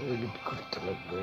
wait করতে লাগবে